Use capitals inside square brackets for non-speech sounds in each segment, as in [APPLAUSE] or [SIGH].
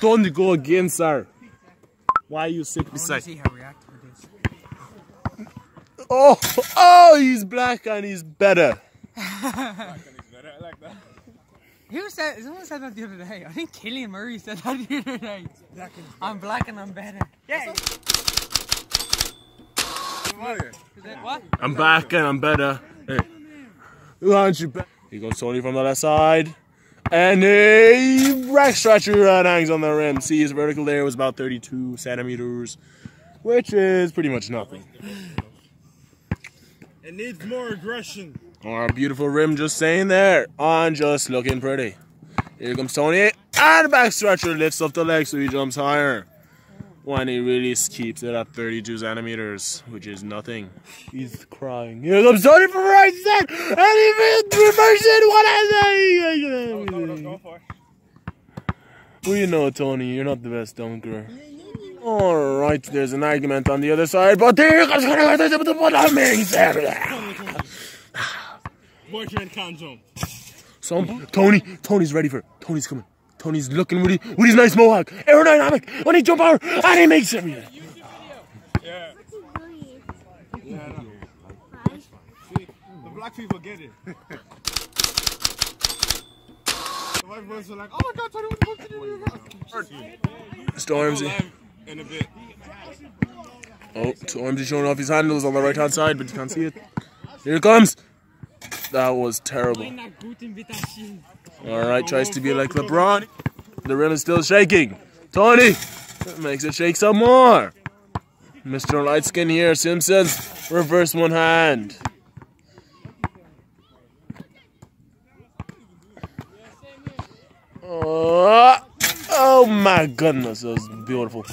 Don't go again, sir. Why are you sick beside? see how react to this. Oh, oh, he's black and he's better. Who said? Someone said that the other day. I think Killian Murray said that the other day. I'm black and I'm better. Yeah. What? I'm back and I'm better. Hey, who aren't you back? Here goes Tony from the left side. And a rack stretcher that hangs on the rim. See, his vertical there was about 32 centimeters, which is pretty much nothing. It needs more aggression. Oh, our beautiful rim just staying there on just looking pretty. Here comes Tony. And the back stretcher lifts up the leg so he jumps higher. When he really keeps it at 32 centimeters, which is nothing. He's crying. Here comes Tony from right side. And he reverses it. What is Go it? for it. Well, you know, Tony, you're not the best dunker. Alright, there's an argument on the other side, but there comes the bottom Boyfriend can't jump. Some Tony, Tony's ready for it. Tony's coming. Tony's looking with, his, with his nice mohawk. Aerodynamic. When he jump out, and he makes it. Yeah. Yeah, I know. The black people get it. [LAUGHS] white like, oh my god, Tony? Stormzy. In a bit. Oh, Stormzy showing off his handles on the right hand side, but you can't see it. Here it comes. That was terrible. Alright, tries to be like LeBron. The rim is still shaking. Tony makes it shake some more. Mr. Lightskin here, Simpsons, reverse one hand. Oh, oh my goodness, that was beautiful.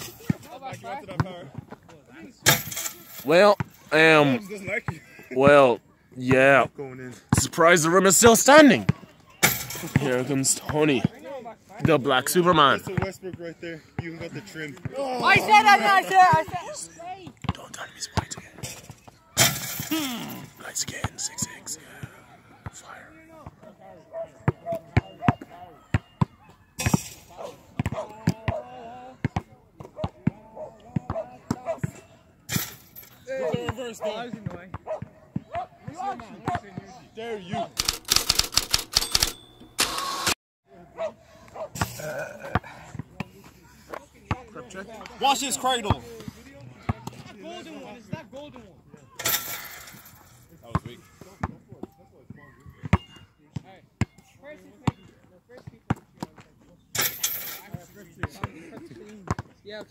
Well, um, Doesn't like you. well, yeah. [LAUGHS] Surprise, the rim is still standing. Here comes Tony, the Black Superman. Westbrook right there. You got the trim. I said that. I said. I said. Don't tell him he's white again. Light skin, six six. Yeah. Reverse though. Dare you. Check. Watch his cradle. Golden one. It's that golden one. That was weak. Yeah.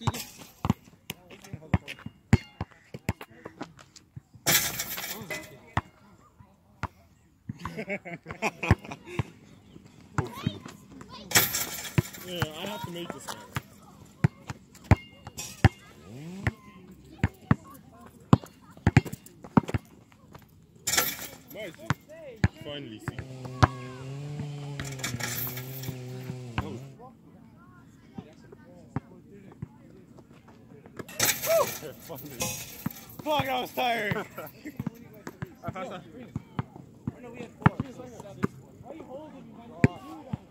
Yeah, I have to make this one. Finally see. Fuck, I was tired. [LAUGHS] we had four. So seven. Why are you holding me?